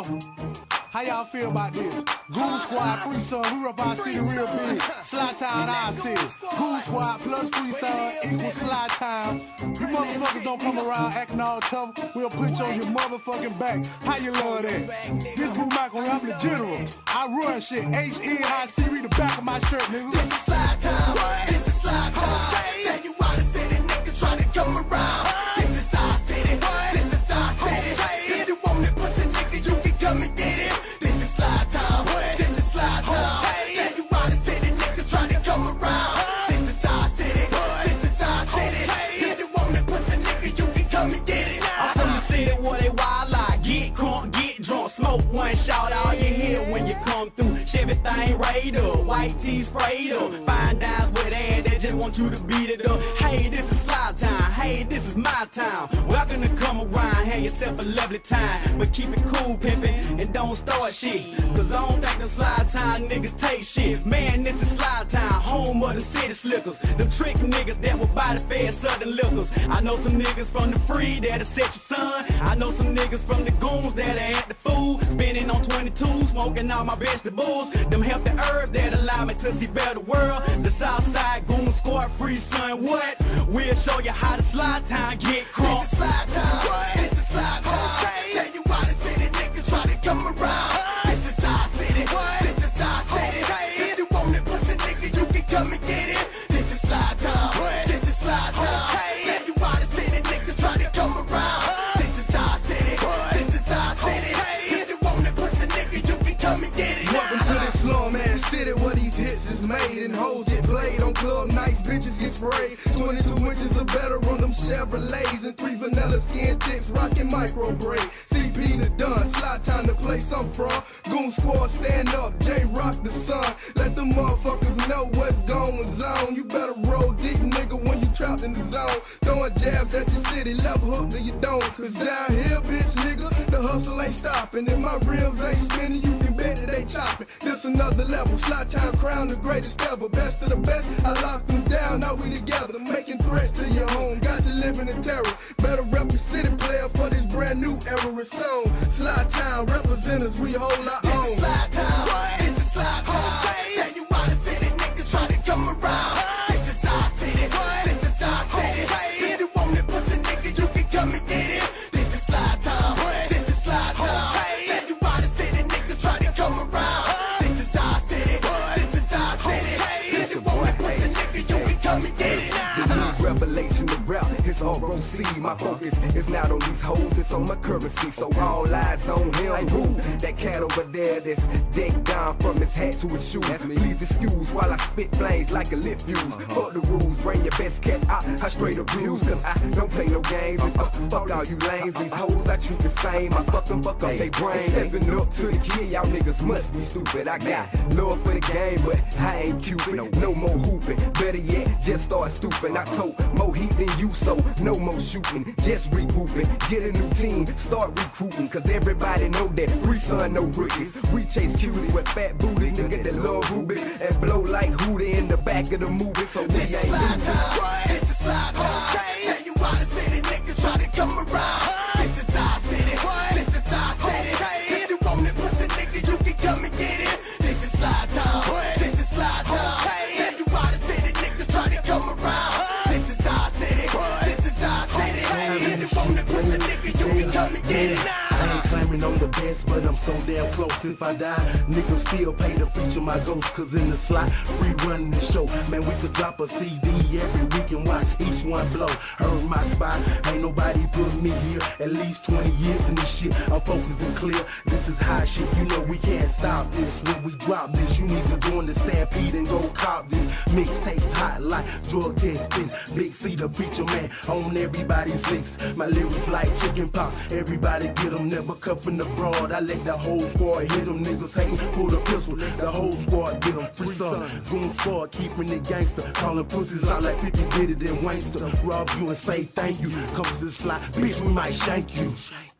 feel? How y'all feel about this? Goon Squad, Freeson, we rep our city real big. SlyTown, our city. Goon Squad plus Freeson equals SlyTown. You motherfuckers don't come around acting all tough. We'll put you on your motherfucking back. How you love that? This Blue Michael, I'm the general. I run shit. H-N-I-C, read the back of my shirt, nigga. This is SlyTown. Chevy right up, white tee sprayed up, fine dimes with ass they just want you to beat it up. Hey, this is slide time. Hey, this is my town. Welcome to come around, have yourself a lovely time, but keep it cool, pimpin', and don't start shit. Cause I don't think them slide time niggas take shit. Man, this is time, home of the city slickers. Them trick niggas that will buy the fed southern liquors. I know some niggas from the free that'll set your son. I know some niggas from the goons that'll act the fool. Spinning on 22, smoking all my vegetables. Them healthy herbs that allow me to see better world. The south side goon squad Freeson, what? We'll show you how to slide time get crunk. This is SlyTown. This is SlyTown. City where these hits is made and hoes get played on club nights, bitches get sprayed. 22 inches of better on them Chevrolets and three vanilla skin chicks rocking micro braid. CP the done, slide time to place I'm from. Goon squad stand up, J Rock the sun. Let the motherfuckers know what's going on. You better roll deep, nigga, when you trapped in the zone. Throwing jabs at your city, left hook to your dome. Cause down here, ain't stopping. And my rims ain't spinning, you can bet that they chopping. This another level, slide time crown the greatest ever. Best of the best, I lock them down, now we together. Making threats to your home, got you living in terror. Better rep your city player for this brand new era. It's on. SlyTown representatives, we hold our own. Is ROC. My focus is not on these hoes, it's on my currency. So all eyes on him. That cat over there that's decked down from his hat to his shoes. That's me. Please excuse while I spit flames like a lit fuse. Fuck the rules, bring your best cat out. I straight abuse, cause I don't play no games. And, uh, fuck all you lames, these hoes I treat the same. I fuck them, fuck up they brains. Stepping up to the kid, y'all niggas must be stupid. I got love for the game, but I ain't Cupid. No more hooping. Better yet, just start stooping. I told more heat than you, so no more shooting. Just regrouping. Get a new team, start recruiting. Cause everybody know that Freeson, no rookies. We chase cuties with fat booties, nigga that love rubies. And blow like Hootie in the back of the movie, so we ain't Slide. Town. This is SlyTown. Tell you why the city nigga try to come around. This is our city. This is our city. If you want it, pussy nigga, you can come and get it. This is SlyTown. This is Slide. Tell you why the city nigga try to come around. This is our city. This is our city. If you want it, pussy nigga, you can come and get it now. Claiming I'm the best, but I'm so damn close. If I die, niggas still pay to feature my ghost. Cause in the slot, free running the show. Man, we could drop a CD every week and watch each one blow. Heard my spot, ain't nobody put me here. At least 20 years in this shit, I'm focused and clear. This is hot shit, you know we can't stop this. When we drop this, you need to join the stampede and go cop this. Mixtape hot like drug test pits. Big C, the feature man, on everybody's lips. My lyrics like chicken pop, everybody get them, never cut from the broad. I let the whole squad hit them, niggas hate, pull the pistol. The whole squad get them Freeson. Goon squad keeping it gangster, calling pussies out like 50 did it in Wangster. Rob you and say thank you, come to the slot, bitch, we might shank you.